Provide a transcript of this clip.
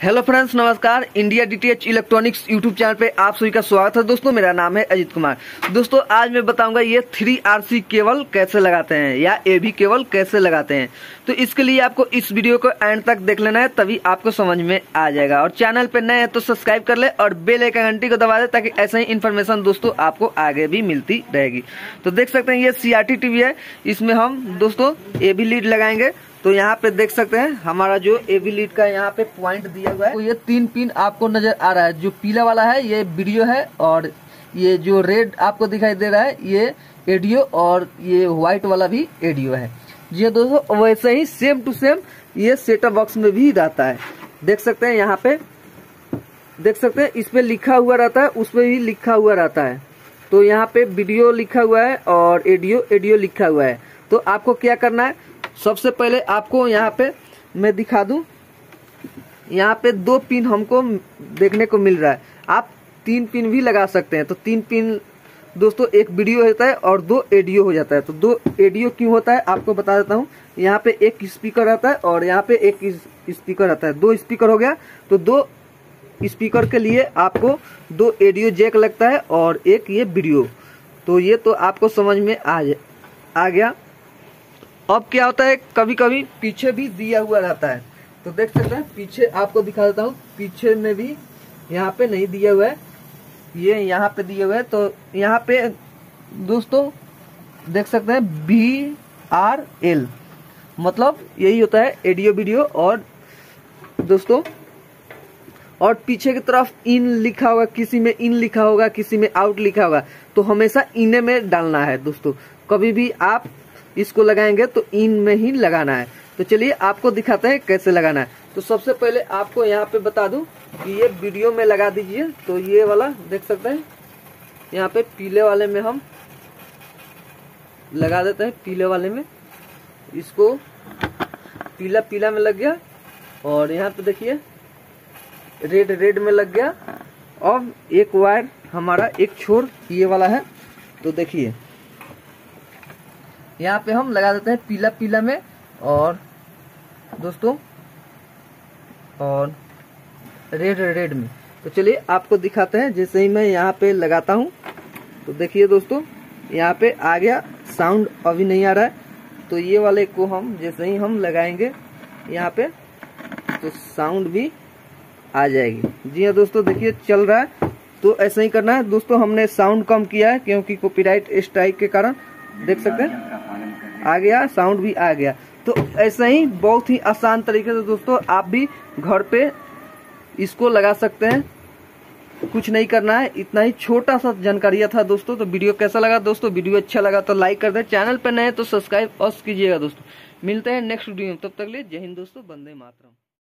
Hello friends नमस्कार। India DTH electronics YouTube channel पे आप सभी का स्वागत है। दोस्तों, मेरा नाम है अजित कुमार। दोस्तों, आज मैं बताऊँगा ये थ्री आरसी केबल कैसे लगाते हैं या एवी केबल कैसे लगाते हैं। तो इसके लिए आपको इस वीडियो को एंड तक देख लेना है, तभी आपको समझ में आ जाएगा। और चैनल पे नए हैं तो सब्सक्राइब कर ले और बेल आइकन घंटी को दबा दे ताकि ऐसा ही इन्फॉर्मेशन दोस्तों आपको आगे भी मिलती रहेगी। तो देख सकते हैं, ये सीआरटी टीवी है। इसमें हम दोस्तों एवी लीड लगाएँगे। तो यहाँ पे देख सकते हैं, हमारा जो एवी लीड का यहाँ पे पॉइंट दिया हुआ है। तो ये तीन पिन आपको नज़र आ रहा है। जो पीला वाला है, ये वीडियो है और ये जो रेड आपको दिखाई दे रहा है, ये एडियो और ये व्हाइट वाला भी एडियो है। जी दोस्तों, वैसे ही सेम टू सेम ये सेटअप बॉक्स में भी रहता है। देख सकते हैं यहाँ पे, देख सकते हैं, इस पे लिखा हुआ रहता है, उस पर भी लिखा हुआ रहता है। तो यहाँ पे वीडियो लिखा हुआ है और एडियो एडियो लिखा हुआ है। तो आपको क्या करना है सबसे पहले आपको यहाँ पे मैं दिखा दूँ। यहाँ पे दो पिन हमको देखने को मिल रहा है। आप तीन पिन भी लगा सकते हैं। तो तीन पिन दोस्तों एक वीडियो होता है और दो एडियो हो जाता है। तो दो एडियो क्यों होता है आपको बता देता हूँ। यहाँ पे एक स्पीकर रहता है और यहाँ पे एक स्पीकर रहता है। दो स्पीकर हो गया। तो दो स्पीकर के लिए आपको दो एडियो जैक लगता है और एक ये वीडियो। तो ये तो आपको समझ में आ, आ गया। अब क्या होता है कभी कभी पीछे भी दिया हुआ रहता है। तो देख सकते हैं, पीछे आपको दिखा देता हूँ, पीछे में भी यहाँ पे नहीं दिया हुआ है। ये यहाँ पे दिया हुआ है तो यहाँ पे दोस्तों देख सकते हैं बी आर एल मतलब यही होता है एडियो वीडियो और दोस्तों, और पीछे की तरफ़ इन लिखा होगा, किसी में इन लिखा होगा, किसी में आउट लिखा होगा तो हमेशा इने में डालना है, दोस्तों। कभी भी आप इसको लगाएँगे तो इन में ही लगाना है। तो चलिए, आपको दिखाते हैं कैसे लगाना है। तो सबसे पहले आपको यहाँ पे बता दूँ कि ये वीडियो में लगा दीजिए। तो ये वाला देख सकते हैं, यहाँ पे पीले वाले में हम लगा देते हैं, पीले वाले में। इसको पीला पीला में लग गया और यहाँ पे देखिए, रेड रेड में लग गया। अब एक वायर, हमारा एक छोर, ये वाला है। तो देखिए। यहाँ पे हम लगा देते हैं पीला पीला में और दोस्तों और रेड रेड में। तो चलिए आपको दिखाते हैं, जैसे ही मैं यहाँ पे लगाता हूँ तो देखिए दोस्तों, यहाँ पे आ गया साउंड, अभी नहीं आ रहा है। तो ये वाले को हम जैसे ही हम लगाएँगे यहाँ पे तो साउंड भी आ जाएगी। जी हाँ दोस्तों, देखिए चल रहा है। तो ऐसा ही करना है। दोस्तों, हमने साउंड कम किया है, क्योंकि कॉपीराइट स्ट्राइक के कारण, देख सकते हैं। आ गया साउंड भी आ गया। तो ऐसे ही बहुत ही आसान तरीके से दोस्तों, आप भी घर पे इसको लगा सकते हैं। कुछ नहीं करना है, इतना ही छोटा सा जानकारी था दोस्तों तो वीडियो कैसा लगा दोस्तों? वीडियो अच्छा लगा तो लाइक कर दे। चैनल पर नए तो सब्सक्राइब अवश्य कीजिएगा दोस्तों। मिलते हैं नेक्स्ट वीडियो में। तब तक लिए जय हिंद दोस्तों बंदे मातरम।